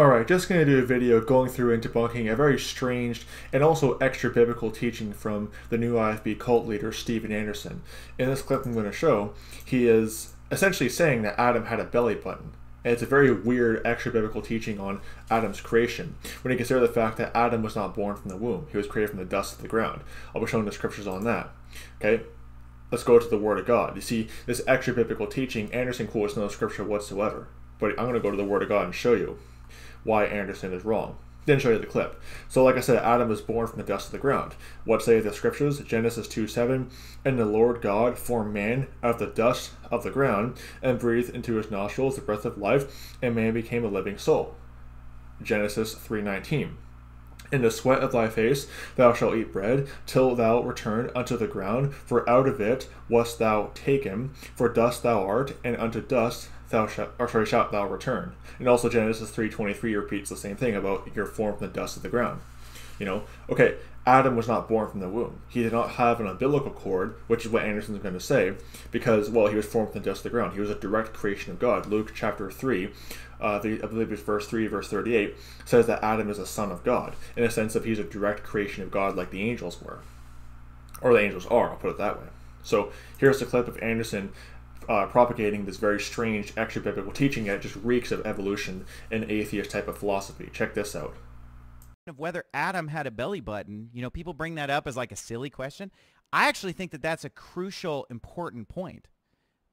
Alright, just going to do a video going through and debunking a very strange and also extra biblical teaching from the new IFB cult leader Steven Anderson. In this clip I'm going to show, he is essentially saying that Adam had a belly button. And it's a very weird extra biblical teaching on Adam's creation when you consider the fact that Adam was not born from the womb, he was created from the dust of the ground. I'll be showing the scriptures on that. Okay, let's go to the Word of God. You see, this extra biblical teaching, Anderson quotes no scripture whatsoever. But I'm going to go to the Word of God and show you why Anderson is wrong. Then show you the clip. So, like I said, Adam was born from the dust of the ground. What say the scriptures? Genesis 2 7. And the Lord God formed man out of the dust of the ground and breathed into his nostrils the breath of life, and man became a living soul. Genesis 3 19. In the sweat of thy face thou shalt eat bread, till thou return unto the ground, for out of it wast thou taken, for dust thou art, and unto dust thou shalt, or sorry, shalt thou return. And also Genesis 3.23 repeats the same thing about your form from the dust of the ground. You know, okay, Adam was not born from the womb. He did not have an umbilical cord, which is what Anderson's going to say, because, well, he was formed from the dust of the ground. He was a direct creation of God. Luke chapter 3, uh, the, I believe it's verse 3, verse 38, says that Adam is a son of God, in a sense of he's a direct creation of God like the angels were. Or the angels are, I'll put it that way. So here's the clip of Anderson uh, propagating this very strange extra biblical teaching that just reeks of evolution and atheist type of philosophy. Check this out. Of whether Adam had a belly button, you know, people bring that up as like a silly question. I actually think that that's a crucial, important point.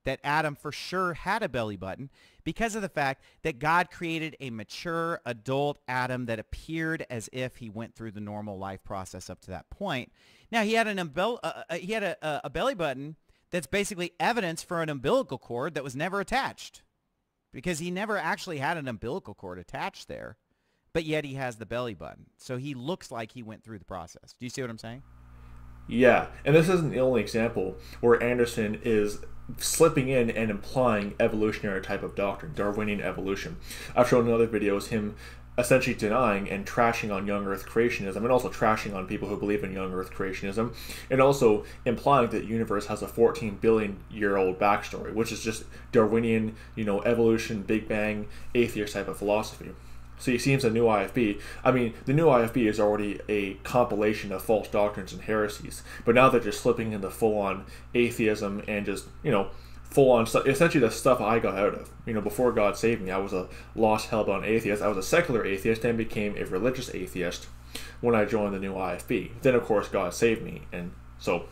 That Adam for sure had a belly button because of the fact that God created a mature adult Adam that appeared as if he went through the normal life process up to that point. Now he had an uh, uh he had a, a belly button that's basically evidence for an umbilical cord that was never attached because he never actually had an umbilical cord attached there, but yet he has the belly button. So he looks like he went through the process. Do you see what I'm saying? Yeah, and this isn't the only example where Anderson is slipping in and implying evolutionary type of doctrine, Darwinian evolution. I've shown in other videos him essentially denying and trashing on young earth creationism and also trashing on people who believe in young earth creationism and also implying that the universe has a 14 billion year old backstory which is just darwinian you know evolution big bang atheist type of philosophy so it seems a new IFB. I mean, the new IFB is already a compilation of false doctrines and heresies, but now they're just slipping into full on atheism and just, you know, full on stuff. Essentially, the stuff I got out of. You know, before God saved me, I was a lost, hellbound atheist. I was a secular atheist and became a religious atheist when I joined the new IFB. Then, of course, God saved me, and so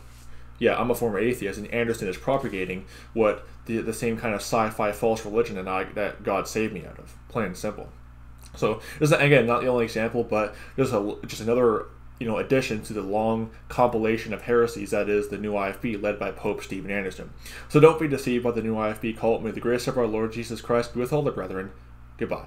yeah, I'm a former atheist, and Anderson is propagating what the, the same kind of sci-fi false religion that I that God saved me out of, plain and simple. So this is again not the only example, but just a, just another you know, addition to the long compilation of heresies that is the new IFB led by Pope Steven Anderson. So don't be deceived by the new IFB cult. May the grace of our Lord Jesus Christ be with all the brethren. Goodbye.